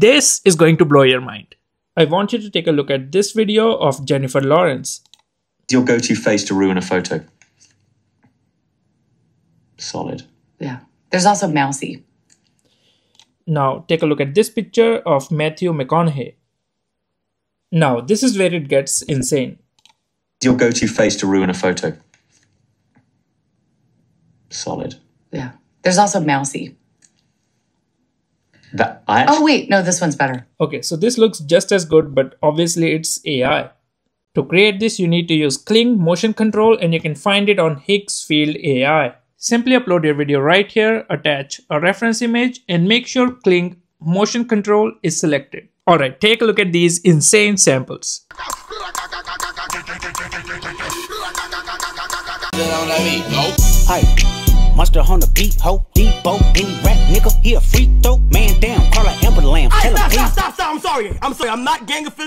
This is going to blow your mind. I want you to take a look at this video of Jennifer Lawrence. Your go-to face to ruin a photo. Solid. Yeah. There's also Mousy. Now take a look at this picture of Matthew McConaughey. Now this is where it gets insane. Your go-to face to ruin a photo. Solid. Yeah. There's also Mousy. That I Oh, wait. No, this one's better. Okay, so this looks just as good, but obviously it's AI. To create this, you need to use Kling motion control and you can find it on Higgsfield AI. Simply upload your video right here, attach a reference image and make sure Kling motion control is selected. Alright, take a look at these insane samples. Hey, monster on the beat, ho, Debo, any rap nigga, he a freak throw, sorry. I'm sorry. I'm not gang affiliated.